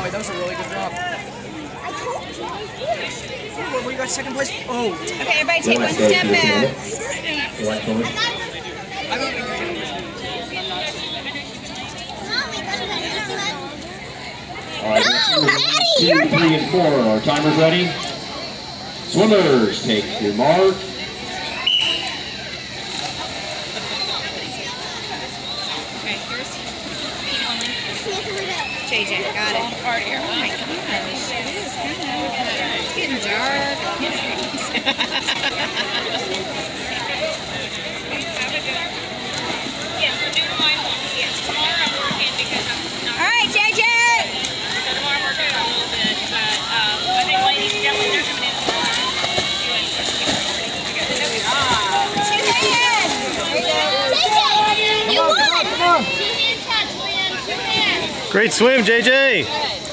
Oh wait, that was a really good drop. I told you. Oh, we got second place. Oh, Okay, everybody take one step back. I don't All right, No, Maddie, two, you're three, and four. Our timers ready? Swimmers, take your mark. Okay, here's Pete JJ, got it. Oh my gosh, it is kind of, it's getting dark. Great swim, JJ.